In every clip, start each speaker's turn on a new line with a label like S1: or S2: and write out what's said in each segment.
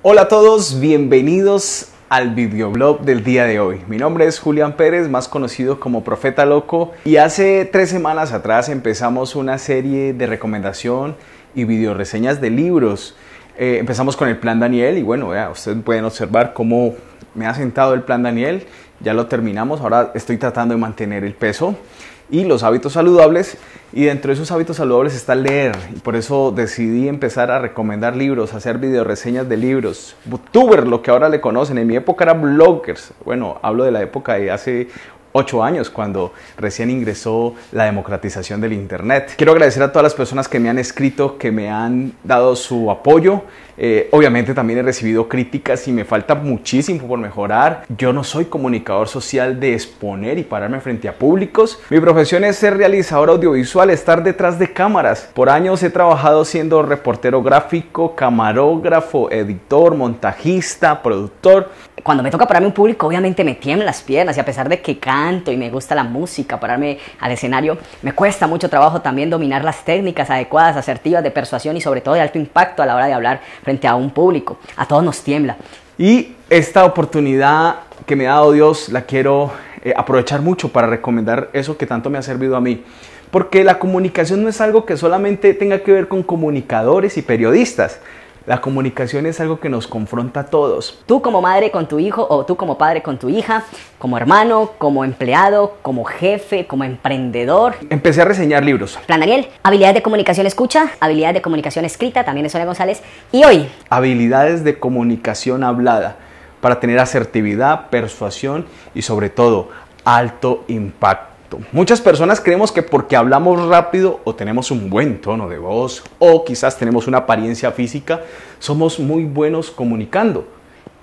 S1: Hola a todos, bienvenidos al videoblog del día de hoy. Mi nombre es Julián Pérez, más conocido como Profeta Loco, y hace tres semanas atrás empezamos una serie de recomendación y videoreseñas de libros. Eh, empezamos con el Plan Daniel y bueno, ya, ustedes pueden observar cómo me ha sentado el Plan Daniel. Ya lo terminamos, ahora estoy tratando de mantener el peso y los hábitos saludables. Y dentro de esos hábitos saludables está leer. Y por eso decidí empezar a recomendar libros, hacer videoreseñas de libros. Booktuber, lo que ahora le conocen. En mi época era bloggers. Bueno, hablo de la época de hace ocho años, cuando recién ingresó la democratización del Internet. Quiero agradecer a todas las personas que me han escrito, que me han dado su apoyo. Eh, obviamente también he recibido críticas y me falta muchísimo por mejorar. Yo no soy comunicador social de exponer y pararme frente a públicos. Mi profesión es ser realizador audiovisual, estar detrás de cámaras. Por años he trabajado siendo reportero gráfico, camarógrafo, editor, montajista, productor.
S2: Cuando me toca pararme un público, obviamente me tiemblan las piernas y a pesar de que canto y me gusta la música, pararme al escenario, me cuesta mucho trabajo también dominar las técnicas adecuadas, asertivas de persuasión y sobre todo de alto impacto a la hora de hablar frente a un público. A todos nos tiembla.
S1: Y esta oportunidad que me ha dado Dios la quiero eh, aprovechar mucho para recomendar eso que tanto me ha servido a mí. Porque la comunicación no es algo que solamente tenga que ver con comunicadores y periodistas. La comunicación es algo que nos confronta a todos.
S2: Tú como madre con tu hijo o tú como padre con tu hija, como hermano, como empleado, como jefe, como emprendedor.
S1: Empecé a reseñar libros.
S2: Plan Daniel, habilidades de comunicación escucha, habilidades de comunicación escrita, también es Sonia González. Y hoy,
S1: Habilidades de comunicación hablada para tener asertividad, persuasión y sobre todo alto impacto. Muchas personas creemos que porque hablamos rápido o tenemos un buen tono de voz o quizás tenemos una apariencia física, somos muy buenos comunicando.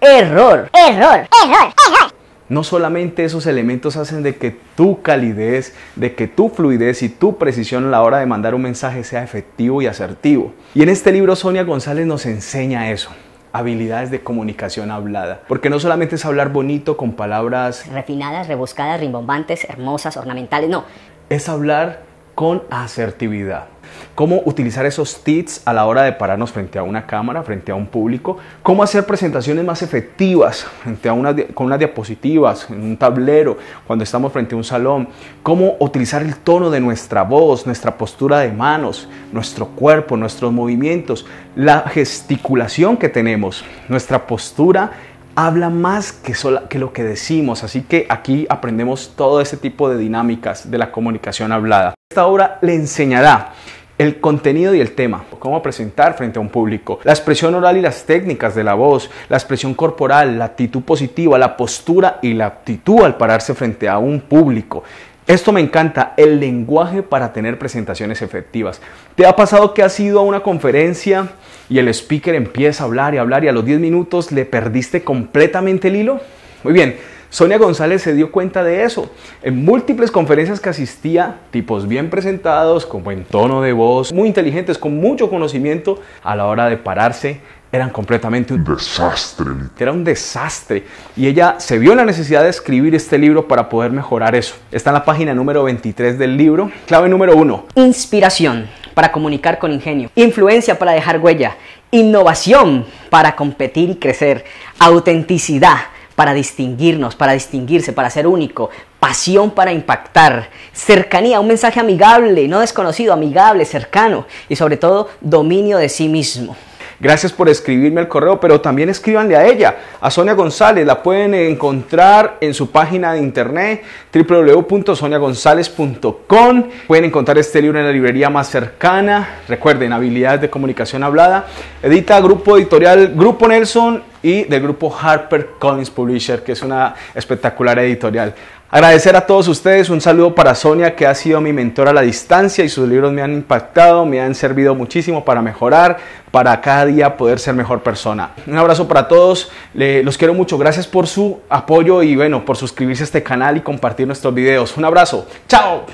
S2: error.
S3: Error, error, error.
S1: No solamente esos elementos hacen de que tu calidez, de que tu fluidez y tu precisión a la hora de mandar un mensaje sea efectivo y asertivo. Y en este libro Sonia González nos enseña eso, habilidades de comunicación hablada. Porque no solamente es hablar bonito con palabras,
S2: Refinadas, rebuscadas, rimbombantes, hermosas, ornamentales, no.
S1: es hablar con asertividad. Cómo utilizar esos tips a la hora de pararnos frente a una cámara, frente a un público. Cómo hacer presentaciones más efectivas frente a con unas diapositivas, en un tablero, cuando estamos frente a un salón. Cómo utilizar el tono de nuestra voz, nuestra postura de manos, nuestro cuerpo, nuestros movimientos, la gesticulación que tenemos, nuestra postura habla más que, sola- que lo que decimos, así que aquí aprendemos todo ese tipo de dinámicas de la comunicación hablada. Esta obra le enseñará el contenido y el tema, cómo presentar frente a un público, la expresión oral y las técnicas de la voz, la expresión corporal, la actitud positiva, la postura y la actitud al pararse frente a un público. Esto me encanta, el lenguaje para tener presentaciones efectivas. ¿Te ha pasado que has ido a una conferencia y el speaker empieza a hablar y hablar y a los 10 minutos le perdiste completamente el hilo? Muy bien, Sonia González se dio cuenta de eso. En múltiples conferencias que asistía, tipos bien presentados, con buen tono de voz, muy inteligentes, con mucho conocimiento, a la hora de pararse, eran completamente un
S4: desastre.
S1: era un desastre. Y ella se vio en la necesidad de escribir este libro para poder mejorar eso. Está en la página número 23 del libro. Clave número 1.
S2: Inspiración para comunicar con ingenio. Influencia para dejar huella. Innovación para competir y crecer. Autenticidad para distinguirnos, para distinguirse, para ser único. Pasión para impactar. Cercanía, un mensaje amigable, no desconocido, amigable, cercano. Y sobre todo, dominio de sí mismo.
S1: Gracias por escribirme al correo, pero también escríbanle a ella, a Sonia González. La pueden encontrar en su página de internet www.soniagonzalez.com. Pueden encontrar este libro en la librería más cercana. Recuerden, habilidades de comunicación hablada. Edita Grupo Editorial Grupo Nelson y del grupo Harper Collins Publisher, que es una espectacular editorial. Agradecer a todos ustedes, un saludo para Sonia, que ha sido mi mentora a la distancia y sus libros me han impactado, me han servido muchísimo para mejorar, para cada día poder ser mejor persona. Un abrazo para todos, los quiero mucho, gracias por su apoyo y bueno, por suscribirse a este canal y compartir nuestros videos. Un abrazo, chao.